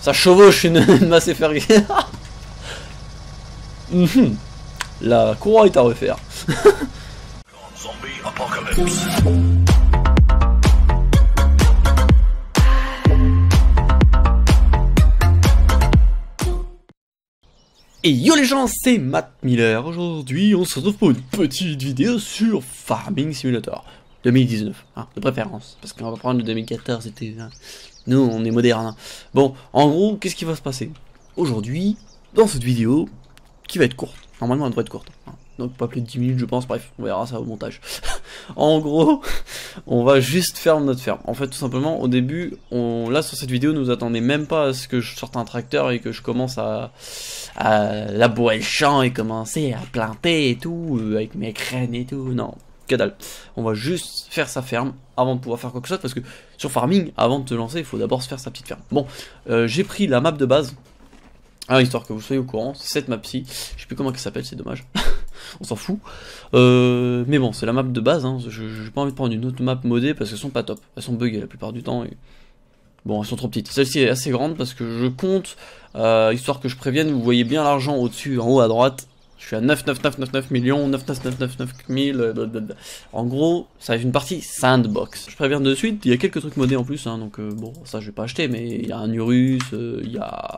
Ça chevauche une, masse. Mhm. La courroie est à refaire. Et yo les gens, c'est Matt Miller. Aujourd'hui, on se retrouve pour une petite vidéo sur Farming Simulator 2019, hein, de préférence, parce qu'on va prendre le 2014, c'était... hein. Nous, on est moderne. hein. Bon, en gros, qu'est-ce qui va se passer? Aujourd'hui, dans cette vidéo, qui va être courte, normalement elle devrait être courte, donc pas plus de 10 minutes je pense, bref, on verra ça au montage. en gros, on va juste faire notre ferme. En fait, tout simplement, au début, on, là sur cette vidéo, nous attendez même pas à ce que je sorte un tracteur et que je commence à, à labourer le champ et commencer à planter et tout, euh, avec mes graines et tout. Non, On va juste faire sa ferme avant de pouvoir faire quoi que ce soit, parce que sur farming, avant de te lancer, il faut d'abord se faire sa petite ferme. Bon, euh, j'ai pris la map de base. Ah, histoire que vous soyez au courant, c'est cette map-ci. Je sais plus comment elle s'appelle, c'est dommage. On s'en fout. Euh, mais bon, c'est la map de base. Hein. Je j'ai pas envie de prendre une autre map modée parce qu'elles sont pas top. Elles sont buggées la plupart du temps. Bon, elles sont trop petites. Celle-ci est assez grande parce que je compte, euh, histoire que je prévienne, vous voyez bien l'argent au-dessus, en haut à droite. Je suis à 99999 millions, 99999 000. euh. En gros, ça être une partie sandbox. Je préviens de suite, il y a quelques trucs modés en plus, hein, donc euh, bon, ça je vais pas acheter, mais il y a un Urus, euh, il y a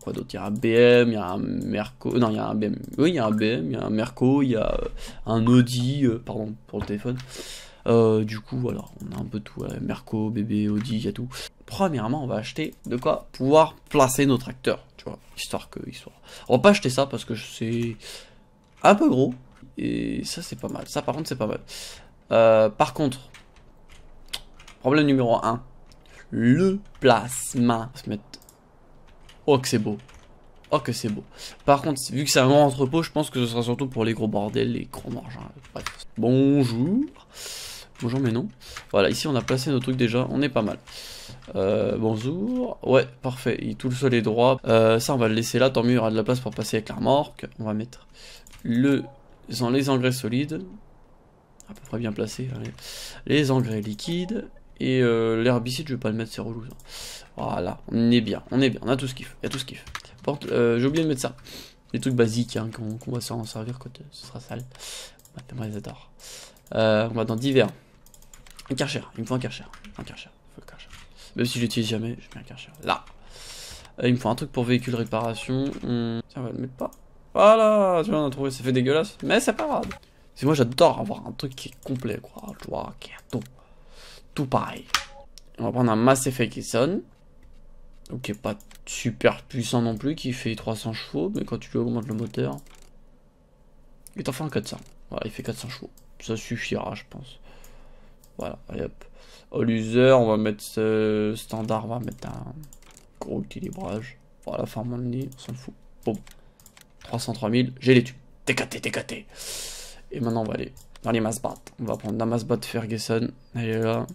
quoi d'autre Il y a un BM, il y a un Merco, non, il y a un BM, oui, il y a un BM, il y a un Merco, il y a un Audi, pardon pour le téléphone. Euh, du coup, voilà, on a un peu tout, Merco, bébé, Audi, il y a tout. Premièrement, on va acheter de quoi pouvoir placer tu vois, histoire que, histoire. On va pas acheter ça parce que c'est un peu gros, et ça c'est pas mal. Ça par contre c'est pas mal. Euh, par contre, problème numéro 1, le mettre... Oh que c'est beau. Oh que c'est beau. Par contre, vu que c'est un grand entrepôt, je pense que ce sera surtout pour les gros bordels, les gros margins. Bref. Bonjour. Bonjour mais non. Voilà, ici on a placé nos trucs déjà, on est pas mal. Euh, bonjour. Ouais, parfait. Il- Tout le sol est droit. Euh, ça, on va le laisser là. Tant mieux, il y aura de la place pour passer avec la remorque. On va mettre le, les engrais solides. À peu près bien placé. allez. Les engrais liquides. Et euh, l'herbicide, je vais pas le mettre, c'est relou. Voilà, on est bien. On est bien. On a tout ce qu'il faut. Il y a tout ce qu'il faut. J'ai oublié de mettre ça. Les trucs basiques hein, qu'on va s'en servir quand ce sera sale. Les adore. On va dans divers. Un Karcher. Il me faut un Karcher. Un Karcher. Il faut le Karcher. Même si je l'utilise jamais, je mets un Karcher. Là. Euh, il me faut un truc pour véhicule réparation. Hum, Tiens, on va le mettre pas. Voilà, tu vois, trouvé, ça fait dégueulasse. Mais c'est pas grave. C'est moi, j'adore avoir un truc qui est complet, quoi. Tu vois, qui a tout. Tout pareil. On va prendre un Mass Effect Essonne. Donc, qui est pas super puissant non plus, qui fait 300 chevaux, mais quand tu lui augmentes le moteur, il t'en fait un 400. Voilà, il fait 400 chevaux. Ça suffira, je pense. Voilà, allez hop. All user, on va mettre ce standard, on va mettre un gros équilibrage. Voilà, farm only, on s'en fout. Boum. 303 000, j'ai les tubes. TKT, TKT. Et maintenant, on va aller dans les massbat. On va prendre la massbat Ferguson. Elle est là.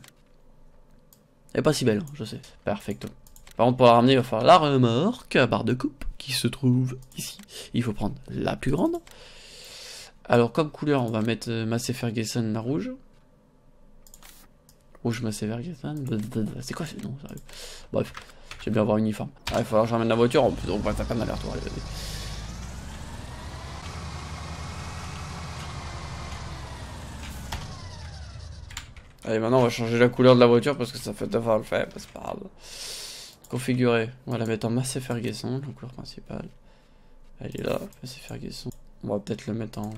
Elle est pas si belle, hein, je sais. Perfecto. Par contre, pour la ramener, il va falloir la remorque à barre de coupe qui se trouve ici. Il faut prendre la plus grande. Alors, comme couleur, on va mettre euh, Massey Ferguson la rouge. Rouge Massey Ferguson. C'est quoi ce nom Bref, j'aime bien avoir uniforme. Ah, il falloir que je ramène la voiture. On peut, on va taper un aller-retour. Allez. Allez, maintenant on va changer la couleur de la voiture parce que ça fait devoir le faire, c'est pas grave. Configurer, on va la mettre en Massey Ferguson, la couleur principale. Elle est là, Massey Ferguson. On va peut-être le mettre en.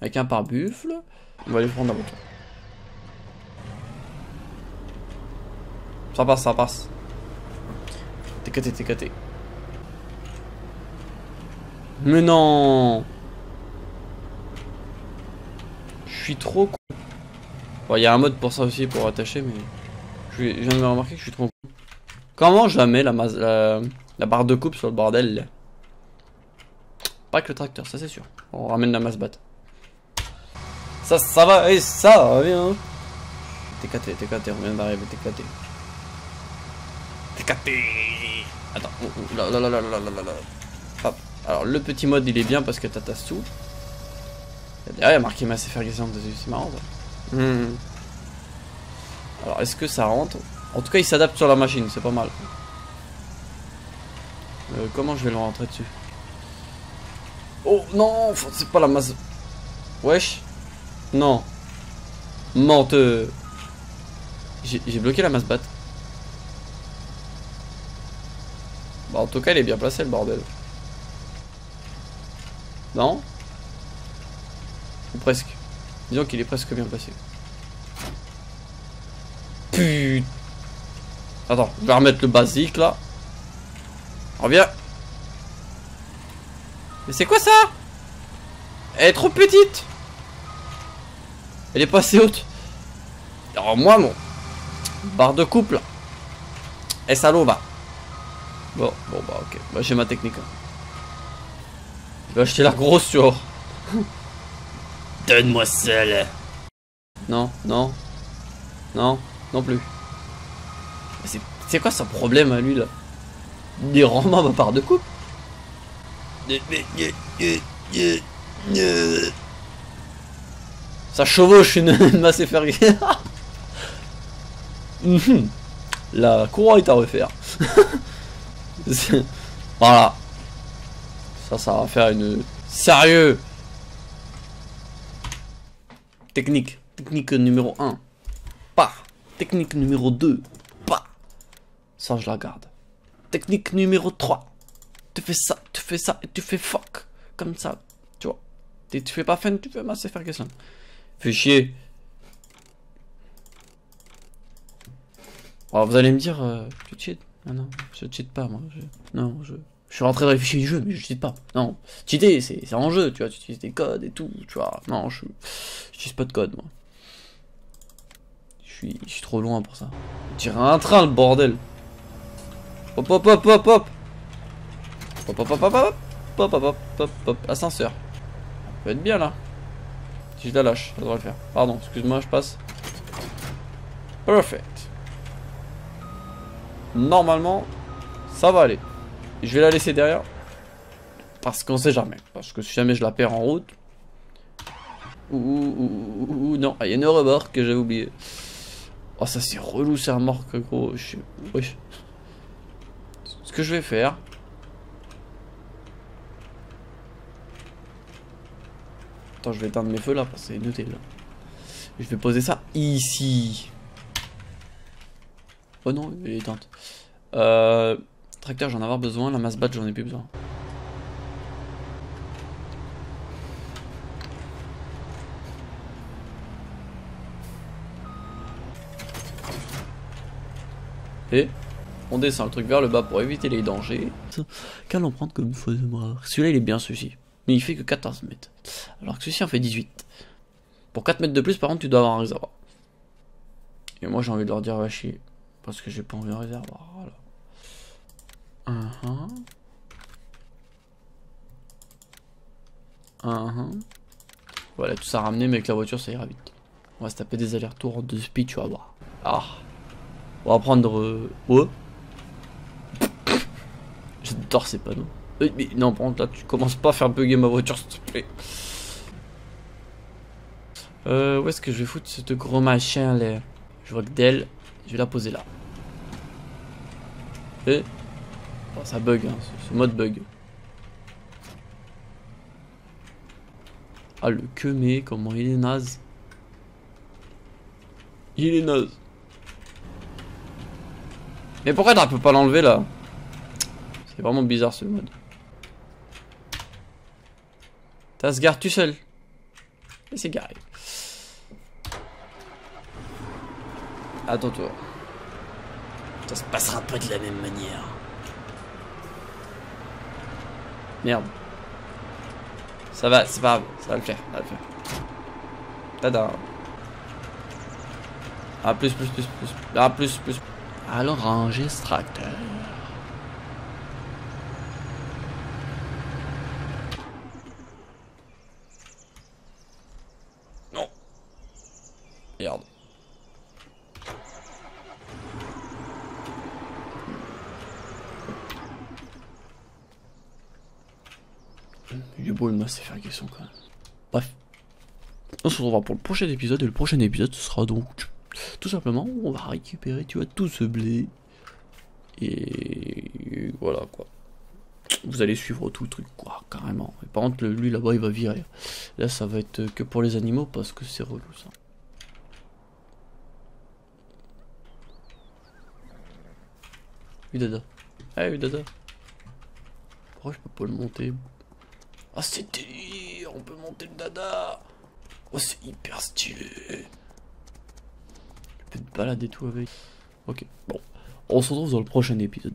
Avec un pare-buffle. On va aller prendre la voiture. Ça passe, ça passe. TKT, TKT. Mais non Je suis trop con. Bon, il y a un mode pour ça aussi, pour attacher, mais... Je viens de que je suis trop con. Comment je la mets, la, la, barre de coupe sur le bordel Pas que le tracteur, ça c'est sûr. On ramène la masse batte. Ça, ça va, et ça va bien. TKT, TKT, on vient d'arriver, TKT. Décapé Attends, là, là, là, là, là, là, là. Alors le petit mode il est bien parce que t'as tout. Ah, il y a marqué Mass Ferguson c'est marrant hmm. Alors est-ce que ça rentre? En tout cas il s'adapte sur la machine, c'est pas mal. Euh, comment je vais le rentrer dessus? Oh non, c'est pas la masse. Wesh Non. Menteux. J'ai bloqué la masse batte. Bah, en tout cas, il est bien placé le bordel. Non? Ou presque. Disons qu'il est presque bien placé. Putain. Attends, je vais remettre le basique là. Reviens. Mais c'est quoi ça? Elle est trop petite Elle est pas assez haute. Alors moi, mon barre de couple. Eh salaud, va. Bon, bon bah ok. Bah j'ai ma technique. hein. Je vais acheter la grosse, tu vois. Donne-moi celle. Non, non. Non, non plus. C'est quoi son problème à lui là? Il rend ma part de coupe. Ça chevauche une, une masse ferrière. Mhm. La courroie est à refaire. Voilà. Ça, ça va faire une... Sérieux Technique. Technique numéro 1. Pas. Technique numéro 2. Pas. Ça, je la garde. Technique numéro 3. Tu fais ça, tu fais ça, et tu fais fuck. Comme ça. Tu vois. Tu fais pas fin, tu fais Massey Ferguson. Fais chier. Alors, vous allez me dire, euh, tu cheats Ah non, je cheat pas, moi. Je... Non, je... Je suis rentré dans les fichiers du jeu, mais je cheat pas. Non, cheater, c'est en jeu, tu vois, tu utilises des codes et tout, tu vois. Non, je j'utilise pas de code, moi. Je suis, trop loin pour ça. Tirer un train, le bordel. Hop, hop, hop, hop, hop. Hop, hop, hop, hop, hop. Hop, hop, hop, hop, hop. Ascenseur. Ça va être bien, là. Si je la lâche, ça devrait le faire. Pardon, excuse-moi, je passe. Perfect. Normalement, ça va aller. Je vais la laisser derrière. Parce qu'on sait jamais. Parce que si jamais je la perds en route. Ou, non, il y a une remorque que j'avais oublié. Oh, ça c'est relou, c'est un remorque, gros. Wesh. Ce que je vais faire. Attends, je vais éteindre mes feux là, parce que c'est. Je vais poser ça ici. Oh non, elle est éteinte. Euh, tracteur, j'en ai avoir besoin. La masse bat, j'en ai plus besoin. Et on descend le truc vers le bas pour éviter les dangers. Qu'allons prendre comme faux Celui-là, il est bien, celui-ci. Mais il fait que 14 mètres. Alors que celui-ci en fait 18. Pour 4 mètres de plus, par contre, tu dois avoir un réservoir. Et moi, j'ai envie de leur dire, va chier. Parce que j'ai pas envie de réservoir. Voilà. Uh-huh. Uh-huh. Voilà, tout ça ramené, mais avec la voiture, ça ira vite. On va se taper des allers-retours de speed, tu vas voir. Ah. On va prendre... Euh... Oh. J'adore ces panneaux. Euh, mais non, par contre, là, tu commences pas à faire bugger ma voiture, s'il te plaît. Euh, où est-ce que je vais foutre ce gros machin, là? Je vois que d'elle, je vais la poser là. Oh, ça bug, hein, ce, mode bug. Ah, le que mais, comment il est naze. Il est naze. Mais pourquoi tu peux pas l'enlever là? C'est vraiment bizarre ce mode. T'as se gare tout seul. Et c'est garé. Attends-toi. Ça se passera pas de la même manière. Merde. Ça va, c'est pas grave, ça va le faire, ça va le faire. Tada. Ah, plus, plus, plus, plus. Ah, plus, plus. Alors, ranger ce tracteur. Non. Merde. Il est beau le Mass Ferguson quand même. Bref. On se retrouvera pour le prochain épisode et le prochain épisode ce sera donc tout simplement, on va récupérer, tu vois, tout ce blé. Et voilà quoi. Vous allez suivre tout le truc, quoi, carrément. Et par contre, lui là-bas, il va virer. Là, ça va être que pour les animaux parce que c'est relou ça. Oui, dada. Eh, oui, dada. Pourquoi je peux pas le monter? Ah, c'est délire On peut monter le dada Oh, c'est hyper stylé Je peux te balader tout avec. Ok, bon. On se retrouve dans le prochain épisode.